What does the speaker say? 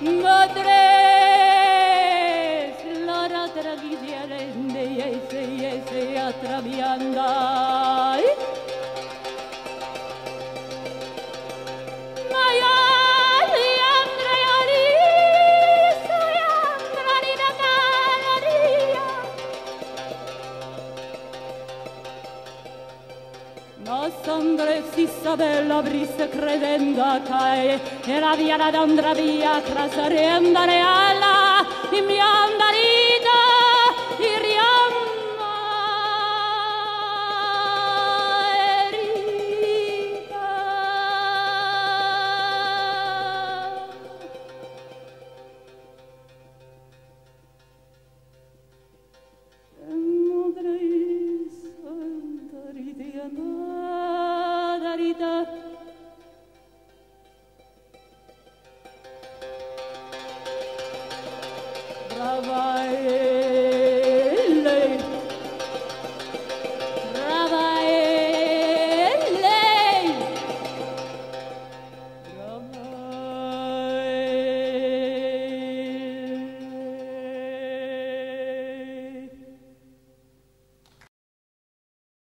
Madre, la tragedia de ella se atraviando. andare si sapella avrisse credendo a cae e la via la d'andra via trasarendare alla in mia andare Bye.